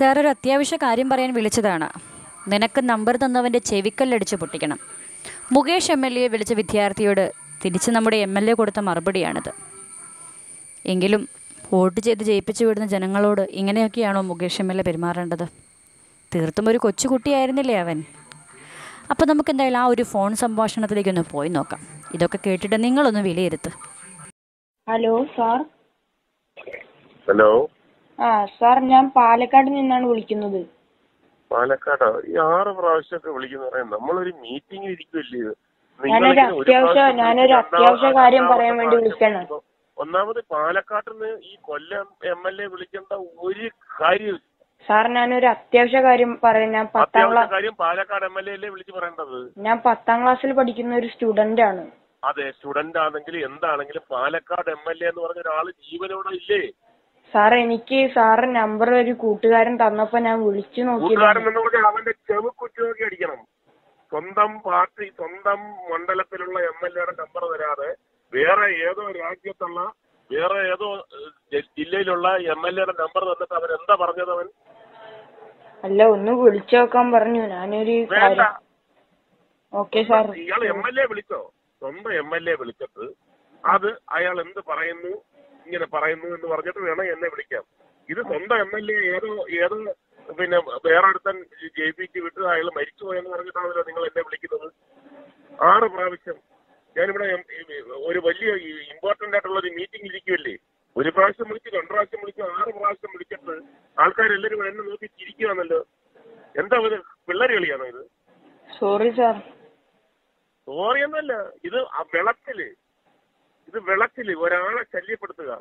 Sir ഒരു അത്യാവശ്യ കാര്യം പറയാൻ വിളിച്ചതാണ്. നിനക്ക് നമ്പർ തന്നവന്റെ ചെവിക്കല്ലടിച്ച് പൊട്ടിക്കണം. മുകേഷ് എം എൽ എ വിളിച്ച വിദ്യാർത്ഥിയോട് തിരിച്ച് നമ്മുടെ എം എൽ എ കൊടുത്ത മറുപടിയാണിത്. എങ്കിലും വോട്ട് ചെയ്ത് ജയിപ്പിച്ചു വിടുന്ന ജനങ്ങളോട് ഇങ്ങനെയൊക്കെയാണോ മുകേഷ് എം എൽ എ പെരുമാറേണ്ടത്? തീർത്തും ഒരു കൊച്ചുകുട്ടിയായിരുന്നില്ലേ അവൻ? അപ്പോൾ നമുക്ക് എന്തായാലും ആ ഒരു ഫോൺ സംഭാഷണത്തിലേക്കൊന്ന് പോയി നോക്കാം. ഇതൊക്കെ കേട്ടിട്ട് നിങ്ങളൊന്ന് വിലയിരുത്ത്. Hello sir? ഹലോ? ആ സാർ ഞാൻ പാലക്കാട് നിന്നാണ് വിളിക്കുന്നത്. പാലക്കാടോ? ഈ ആറ് പ്രാവശ്യമൊക്കെ വിളിക്കുന്ന. പറയാം നമ്മളൊരു മീറ്റിംഗിൽ ഇരിക്കുമല്ലേ ഇത്? ഞാനൊരു നിങ്ങളിങ്ങനെ ഒരു അത്യാവശ്യ- പ്രാവശ്യം ഞാനൊരു അത്യാവശ്യ കാര്യം പറയാൻ വേണ്ടി. വിളിക്കുമ്പോ ഒന്നാമത് പാലക്കാട്ടിൽ നിന്ന് ഈ കൊല്ലം എം എൽ എ വിളിക്കേണ്ട ഒരു കാര്യം സാർ ഞാനൊരു അത്യാവശ്യ കാര്യം പറയാം. ഞാൻ പത്താം അത്യാവശ്യ ക്ലാസ് കാര്യം പാലക്കാട് എം എൽ എ അല്ലേ വിളിച്ച് പറയേണ്ടത്? ഞാൻ പത്താം ക്ലാസ്സിൽ പഠിക്കുന്ന ഒരു സ്റ്റുഡന്റ് ആണ്. അതെ സ്റ്റുഡന്റ് ആണെങ്കിലും എന്താണെങ്കിലും പാലക്കാട് എം എൽ എ എന്ന് പറഞ്ഞ ഒരാൾ ജീവനോടെ ഇല്ലേ? സാർ എനിക്ക് സാറ് നമ്പർ ഒരു കൂട്ടുകാരൻ തന്നപ്പോ ഞാൻ വിളിച്ചു കൂട്ടുകാരൻ നോക്കിയതാണ് എന്ന് പറഞ്ഞാൽ അവന്റെ ചെവി കുറ്റുനോക്കി അടിക്കണം. സ്വന്തം പാർട്ടി സ്വന്തം മണ്ഡലത്തിലുള്ള എം എൽ എയുടെ നമ്പർ തരാതെ വേറെ ഏതോ രാജ്യത്തുള്ള വേറെ ഏതോ ജില്ലയിലുള്ള എം എൽ എയുടെ നമ്പർ തന്നിട്ട് അവൻ എന്താ പറഞ്ഞത് അവൻ? അല്ല ഒന്ന് വിളിച്ചു നോക്കാൻ പറഞ്ഞു. ഞാനൊരു ഓക്കെ സാർ ഇയാൾ എം എൽ എ വിളിച്ചോ? സ്വന്തം എം എൽ എ വിളിച്ചിട്ട് അത് അയാൾ എന്ത് പറയുന്നു? ഇങ്ങനെ പറയുന്നു എന്ന് പറഞ്ഞിട്ട് വേണം എന്നെ വിളിക്കാം ഇത് സ്വന്തം എം എൽ എ ഏതോ ഏതോ പിന്നെ വേറെ അടുത്തൻ ജയിപ്പിച്ച് വിട്ട് അയാൾ മരിച്ചു പോയെന്ന് പറഞ്ഞിട്ടാണല്ലോ നിങ്ങൾ എന്നെ വിളിക്കുന്നത്. ആറ് പ്രാവശ്യം ഞാനിവിടെ ഒരു വലിയ ഇമ്പോർട്ടന്റ് ആയിട്ടുള്ള ഒരു മീറ്റിംഗ് ഇരിക്കുമല്ലേ ഒരു പ്രാവശ്യം വിളിച്ച് രണ്ടു പ്രാവശ്യം വിളിച്ച് ആറ് പ്രാവശ്യം വിളിച്ചിട്ട് ആൾക്കാരെല്ലാരും എന്നെ നോക്കി ചിരിക്കുകയാണല്ലോ എന്താ ഇത്? പിള്ളേർ കളിയാണോ ഇത്? സോറി സാർ സോറി എന്നല്ല ഇത് ആ വിളക്കിൽ ഇത് വിളക്കിൽ ഒരാളെ ശല്യപ്പെടുത്തുക.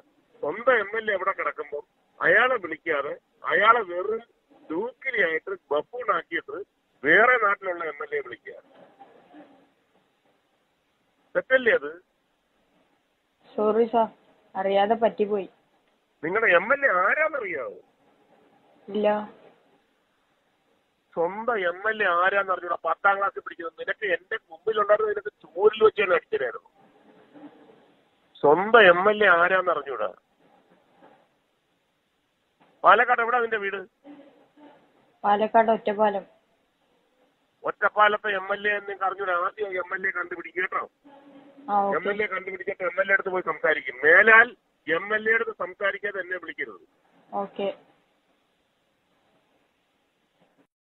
സ്വന്തം എം എൽ എ എവിടെ കിടക്കുമ്പോൾ അയാളെ വിളിക്കാതെ അയാളെ വെറും ദൂക്കിലിയായിട്ട് ബഫൂണാക്കിയിട്ട് വേറെ നാട്ടിലുള്ള എം എൽ എ വിളിക്കുക. തെറ്റല്ലേ അത്? സോറി സാർ അറിയാതെ പറ്റിപ്പോയി. നിങ്ങളുടെ എം എൽ എ ആരാന്നറിയാവോ? ഇല്ല. സ്വന്തം എം എൽ എ ആരാന്നറിഞ്ഞൂടാ പത്താം ക്ലാസ്സിൽ പഠിക്കുന്നത്. നിനക്ക് എന്റെ മുമ്പിലുണ്ടായിരുന്ന നിനക്ക് ചൂരിൽ വെച്ച് തന്നെ അടിച്ചതായിരുന്നു സ്വന്തം എം എൽ എ ആരാന്ന് അറിഞ്ഞൂടാ? പാലക്കാട് എവിടെ നിന്റെ വീട്? പാലക്കാട് ഒറ്റപ്പാലം. ഒറ്റപ്പാലത്തെ എം എൽ എ എന്ന് അറിഞ്ഞൂടാ? ആദ്യം എം എൽ എ കണ്ടുപിടിക്കും കേട്ടോ. എം എൽ എ കണ്ടുപിടിച്ചിട്ട് എം എൽ എ അടുത്ത് പോയി സംസാരിക്കും. മേലാൽ എം എൽ എ അടുത്ത് സംസാരിക്കാതെ എന്നെ വിളിക്കരുത്. ഓക്കെ.